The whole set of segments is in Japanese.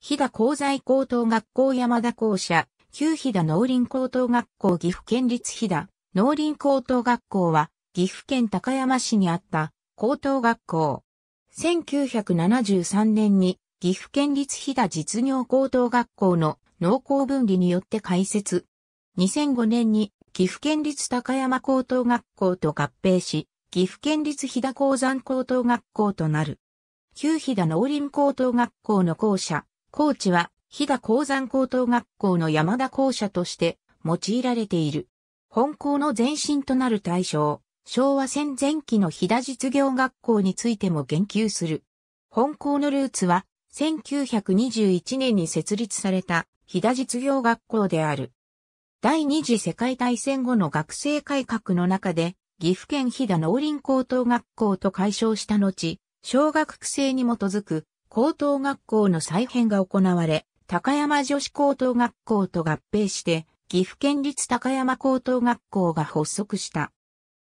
飛騨工材高等学校山田校舎、旧飛騨農林高等学校岐阜県立飛騨農林高等学校は岐阜県高山市にあった高等学校。1973年に岐阜県立飛騨実業高等学校の農工分離によって開設。2005年に岐阜県立高山高等学校と合併し、岐阜県立飛騨鉱山高等学校となる。旧飛騨農林高等学校の校舎、校地は飛騨鉱山高等学校の山田校舎として用いられている。本校の前身となる大正、昭和戦前期の飛騨実業学校についても言及する。本校のルーツは1921年に設立された飛騨実業学校である。第二次世界大戦後の学生改革の中で、岐阜県飛騨農林高等学校と解消した後、小学区制に基づく高等学校の再編が行われ、高山女子高等学校と合併して、岐阜県立高山高等学校が発足した。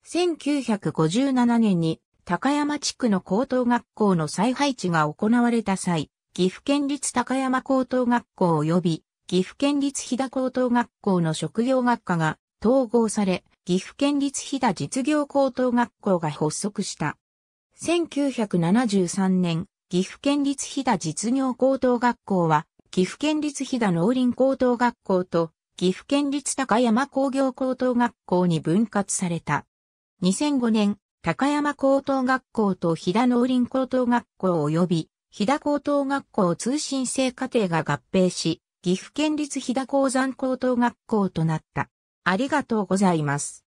1957年に高山地区の高等学校の再配置が行われた際、岐阜県立高山高等学校及び岐阜県立飛騨高等学校の職業学科が統合され、岐阜県立飛騨実業高等学校が発足した。1973年、岐阜県立飛騨実業高等学校は、岐阜県立飛騨農林高等学校と、岐阜県立高山工業高等学校に分割された。2005年、高山高等学校と飛騨農林高等学校及び、飛騨高等学校通信制課程が合併し、岐阜県立飛騨鉱山高等学校となった。ありがとうございます。